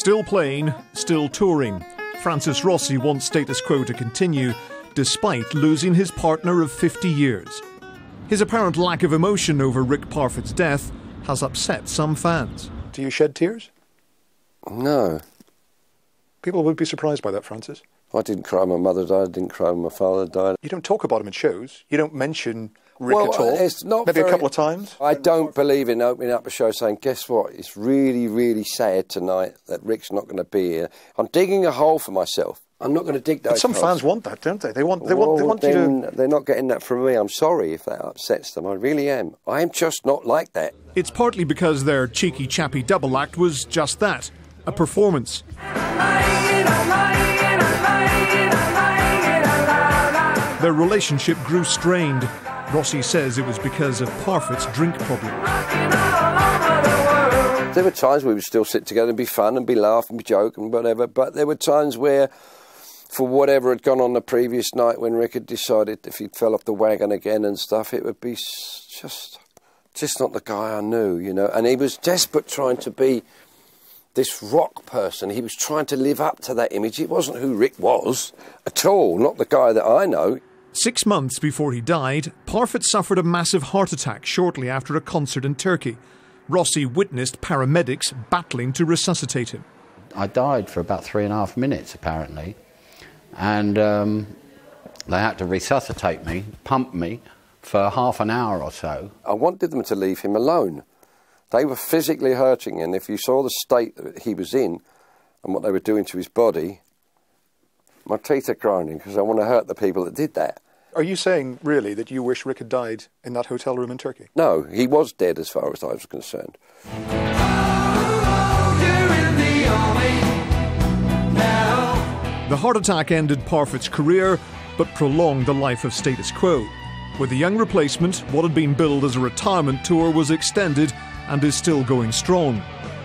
Still playing, still touring. Francis Rossi wants status quo to continue despite losing his partner of 50 years. His apparent lack of emotion over Rick Parfitt's death has upset some fans. Do you shed tears? No. People would be surprised by that, Francis. I didn't cry when my mother died, I didn't cry when my father died. You don't talk about him in shows. You don't mention Rick well, at all. It's not Maybe very, a couple of times. I don't believe in opening up a show saying, guess what? It's really, really sad tonight that Rick's not going to be here. I'm digging a hole for myself. I'm not going to dig that. But some holes. fans want that, don't they? They want. They well, want. They want you to. They're not getting that from me. I'm sorry if that upsets them. I really am. I'm just not like that. It's partly because their cheeky chappy double act was just that a performance. Their relationship grew strained. Rossi says it was because of Parfitt's drink problem. There were times we would still sit together and be fun and be laugh and be joke and whatever, but there were times where, for whatever had gone on the previous night when Rick had decided if he fell off the wagon again and stuff, it would be just, just not the guy I knew, you know. And he was desperate trying to be this rock person. He was trying to live up to that image. It wasn't who Rick was at all, not the guy that I know. Six months before he died, Parfitt suffered a massive heart attack shortly after a concert in Turkey. Rossi witnessed paramedics battling to resuscitate him. I died for about three and a half minutes, apparently, and um, they had to resuscitate me, pump me for half an hour or so. I wanted them to leave him alone. They were physically hurting, him. if you saw the state that he was in and what they were doing to his body, my teeth are grinding because I want to hurt the people that did that. Are you saying really that you wish Rick had died in that hotel room in Turkey? No, he was dead as far as I was concerned. The heart attack ended Parfitt's career, but prolonged the life of status quo. With a young replacement, what had been billed as a retirement tour was extended and is still going strong.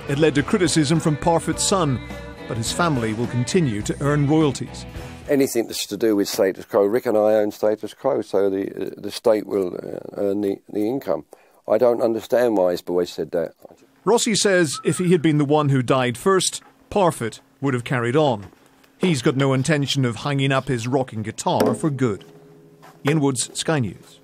It led to criticism from Parfitt's son, but his family will continue to earn royalties. Anything that's to do with status quo, Rick and I own status quo, so the the state will uh, earn the, the income. I don't understand why his boy said that. Rossi says if he had been the one who died first, Parfitt would have carried on. He's got no intention of hanging up his rocking guitar for good. Ian Woods, Sky News.